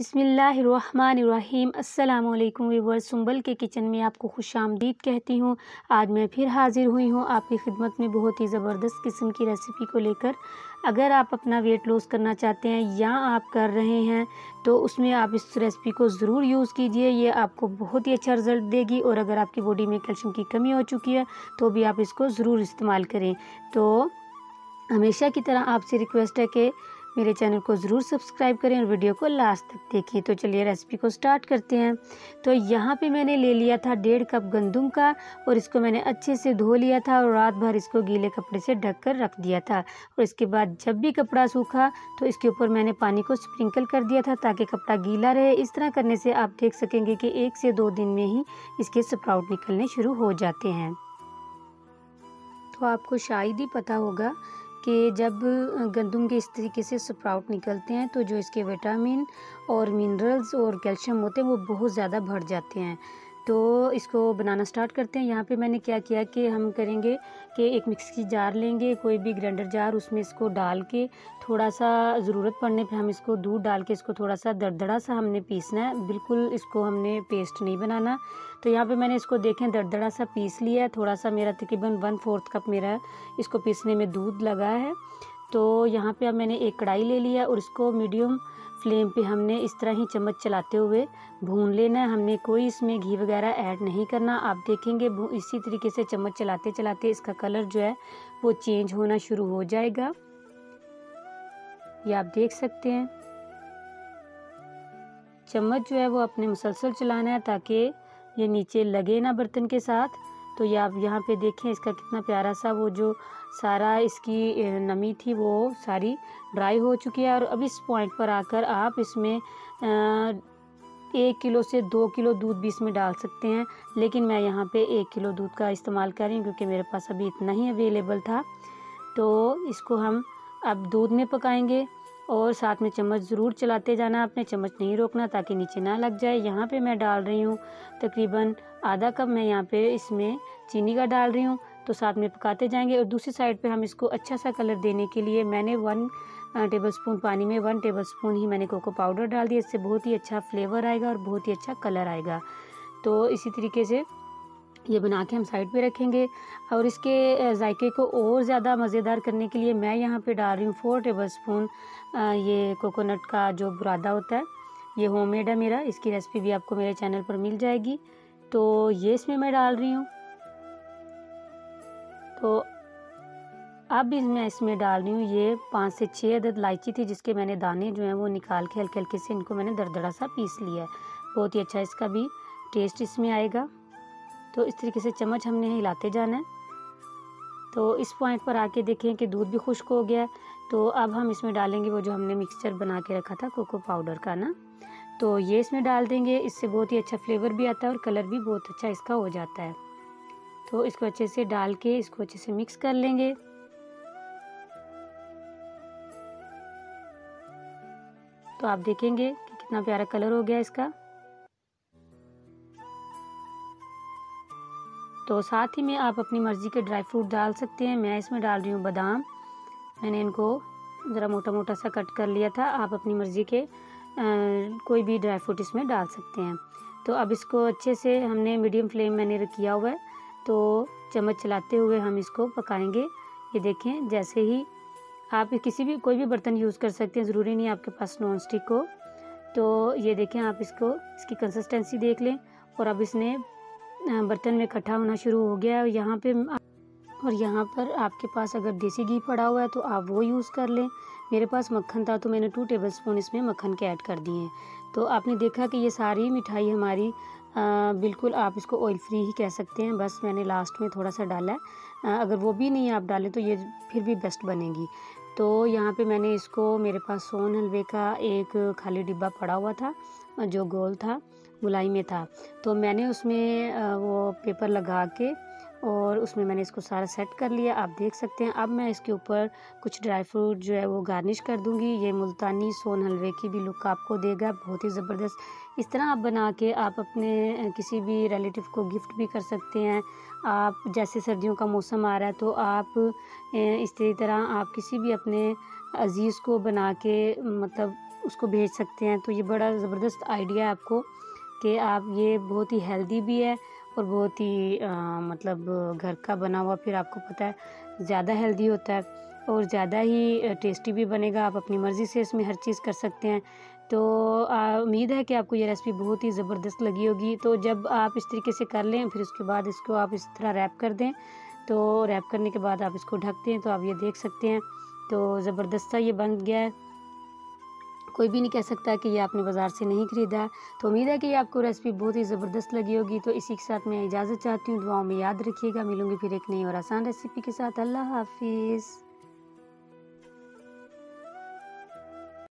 बिसमीम अल्लाम वीवर्स सुंबल के किचन में आपको खुश आमदीद कहती हूँ। आज मैं फिर हाज़िर हुई हूँ आपकी खिदमत में बहुत ही ज़बरदस्त किस्म की रेसिपी को लेकर। अगर आप अपना वेट लॉस करना चाहते हैं या आप कर रहे हैं तो उसमें आप इस रेसिपी को ज़रूर यूज़ कीजिए। ये आपको बहुत ही अच्छा रिज़ल्ट देगी और अगर आपकी बॉडी में कैल्शियम की कमी हो चुकी है तो भी आप इसको ज़रूर इस्तेमाल करें। तो हमेशा की तरह आपसे रिक्वेस्ट है कि मेरे चैनल को ज़रूर सब्सक्राइब करें और वीडियो को लास्ट तक देखिए। तो चलिए रेसिपी को स्टार्ट करते हैं। तो यहाँ पे मैंने ले लिया था डेढ़ कप गंदम का और इसको मैंने अच्छे से धो लिया था और रात भर इसको गीले कपड़े से ढक कर रख दिया था। और इसके बाद जब भी कपड़ा सूखा तो इसके ऊपर मैंने पानी को स्प्रिंकल कर दिया था ताकि कपड़ा गीला रहे। इस तरह करने से आप देख सकेंगे कि एक से दो दिन में ही इसके स्प्राउट निकलने शुरू हो जाते हैं। तो आपको शायद ही पता होगा कि जब गंदम के इस तरीके से स्प्राउट निकलते हैं तो जो इसके विटामिन और मिनरल्स और कैल्शियम होते हैं, वो बहुत ज़्यादा बढ़ जाते हैं। तो इसको बनाना स्टार्ट करते हैं। यहाँ पे मैंने क्या किया कि हम करेंगे कि एक मिक्सी जार लेंगे, कोई भी ग्राइंडर जार, उसमें इसको डाल के थोड़ा सा ज़रूरत पड़ने पे हम इसको दूध डाल के इसको थोड़ा सा दरदड़ा सा हमने पीसना है। बिल्कुल इसको हमने पेस्ट नहीं बनाना। तो यहाँ पे मैंने इसको देखें दरदड़ा सा पीस लिया है। थोड़ा सा मेरा तकरीबन वन फोर्थ कप मेरा इसको पीसने में दूध लगा है। तो यहाँ पे अब मैंने एक कढ़ाई ले लिया और इसको मीडियम फ्लेम पे हमने इस तरह ही चम्मच चलाते हुए भून लेना है। हमने कोई इसमें घी वगैरह ऐड नहीं करना। आप देखेंगे इसी तरीके से चम्मच चलाते चलाते इसका कलर जो है, वो चेंज होना शुरू हो जाएगा। ये आप देख सकते हैं। चम्मच जो है, वो अपने मुसलसल चलाना है ताकि ये नीचे लगे ना बर्तन के साथ। तो ये आप यहाँ पे देखें, इसका कितना प्यारा सा वो जो सारा इसकी नमी थी वो सारी ड्राई हो चुकी है और अब इस पॉइंट पर आकर आप इसमें एक किलो से दो किलो दूध भी इसमें डाल सकते हैं। लेकिन मैं यहाँ पे एक किलो दूध का इस्तेमाल कर रही हूँ क्योंकि मेरे पास अभी इतना ही अवेलेबल था। तो इसको हम अब दूध में पकाएँगे और साथ में चम्मच ज़रूर चलाते जाना आपने, चम्मच नहीं रोकना ताकि नीचे ना लग जाए। यहाँ पे मैं डाल रही हूँ तकरीबन आधा कप मैं यहाँ पे इसमें चीनी का डाल रही हूँ तो साथ में पकाते जाएँगे। और दूसरी साइड पे हम इसको अच्छा सा कलर देने के लिए मैंने वन टेबल स्पून पानी में वन टेबल स्पून ही मैंने कोको पाउडर डाल दिया। इससे बहुत ही अच्छा फ्लेवर आएगा और बहुत ही अच्छा कलर आएगा। तो इसी तरीके से ये बना के हम साइड पे रखेंगे। और इसके जायके को और ज़्यादा मज़ेदार करने के लिए मैं यहाँ पे डाल रही हूँ फोर टेबल स्पून ये कोकोनट का जो बुरादा होता है, ये होममेड है मेरा। इसकी रेसिपी भी आपको मेरे चैनल पर मिल जाएगी। तो ये इसमें मैं डाल रही हूँ। तो अब भी मैं इसमें डाल रही हूँ, ये पाँच से छः अदद इलायची थी जिसके मैंने दाने जो हैं वो निकाल के, हल्के हल्के से इनको मैंने दरदरा सा पीस लिया है। बहुत ही अच्छा इसका भी टेस्ट इसमें आएगा। तो इस तरीके से चम्मच हमने हिलाते जाना है। तो इस पॉइंट पर आके देखें कि दूध भी खुश्क हो गया है। तो अब हम इसमें डालेंगे वो जो हमने मिक्सचर बना के रखा था, कोको पाउडर का ना। तो ये इसमें डाल देंगे। इससे बहुत ही अच्छा फ्लेवर भी आता है और कलर भी बहुत अच्छा इसका हो जाता है। तो इसको अच्छे से डाल के इसको अच्छे से मिक्स कर लेंगे। तो आप देखेंगे कि कितना प्यारा कलर हो गया इसका। तो साथ ही में आप अपनी मर्ज़ी के ड्राई फ्रूट डाल सकते हैं। मैं इसमें डाल रही हूँ बादाम। मैंने इनको ज़रा मोटा मोटा सा कट कर लिया था। आप अपनी मर्ज़ी के कोई भी ड्राई फ्रूट इसमें डाल सकते हैं। तो अब इसको अच्छे से हमने मीडियम फ्लेम मैंने किया हुआ है। तो चम्मच चलाते हुए हम इसको पकाएँगे। ये देखें, जैसे ही आप किसी भी, कोई भी बर्तन यूज़ कर सकते हैं, ज़रूरी नहीं आपके पास नॉन स्टिक हो। तो ये देखें, आप इसको, इसकी कंसिस्टेंसी देख लें और अब इसने बर्तन में इकट्ठा होना शुरू हो गया है यहाँ पे और यहाँ पर आपके पास अगर देसी घी पड़ा हुआ है तो आप वो यूज़ कर लें। मेरे पास मक्खन था तो मैंने टू टेबल स्पून इसमें मक्खन के ऐड कर दिए हैं। तो आपने देखा कि ये सारी मिठाई हमारी आ, बिल्कुल आप इसको ऑयल फ्री ही कह सकते हैं। बस मैंने लास्ट में थोड़ा सा डाला है। आ, अगर वो भी नहीं आप डालें तो ये फिर भी बेस्ट बनेगी। तो यहाँ पे मैंने इसको मेरे पास सोन हलवे का एक खाली डिब्बा पड़ा हुआ था जो गोल था गुलाई में था। तो मैंने उसमें वो पेपर लगा के और उसमें मैंने इसको सारा सेट कर लिया। आप देख सकते हैं। अब मैं इसके ऊपर कुछ ड्राई फ्रूट जो है वो गार्निश कर दूँगी। ये मुल्तानी सोन हलवे की भी लुक आपको देगा। बहुत ही ज़बरदस्त। इस तरह आप बना के आप अपने किसी भी रिलेटिव को गिफ्ट भी कर सकते हैं। आप, जैसे सर्दियों का मौसम आ रहा है तो आप इस तरह आप किसी भी अपने अज़ीज़ को बना के मतलब उसको भेज सकते हैं। तो ये बड़ा ज़बरदस्त आइडिया है आपको कि आप, ये बहुत ही हेल्दी भी है। और बहुत ही आ, मतलब घर का बना हुआ फिर आपको पता है ज़्यादा हेल्दी होता है और ज़्यादा ही टेस्टी भी बनेगा आप अपनी मर्ज़ी से इसमें हर चीज़ कर सकते हैं। तो उम्मीद है कि आपको ये रेसिपी बहुत ही ज़बरदस्त लगी होगी। तो जब आप इस तरीके से कर लें फिर उसके बाद इसको आप इस तरह रैप कर दें। तो रैप करने के बाद आप इसको ढक दें तो आप ये देख सकते हैं। तो ज़बरदस्त सा ये बन गया है। कोई भी नहीं कह सकता कि ये आपने बाज़ार से नहीं ख़रीदा। तो उम्मीद है कि आपको रेसिपी बहुत ही ज़बरदस्त लगी होगी। तो इसी के साथ मैं इजाज़त चाहती हूँ। दुआओं में याद रखिएगा। मिलूँगी फिर एक नई और आसान रेसिपी के साथ। अल्लाह हाफिज़।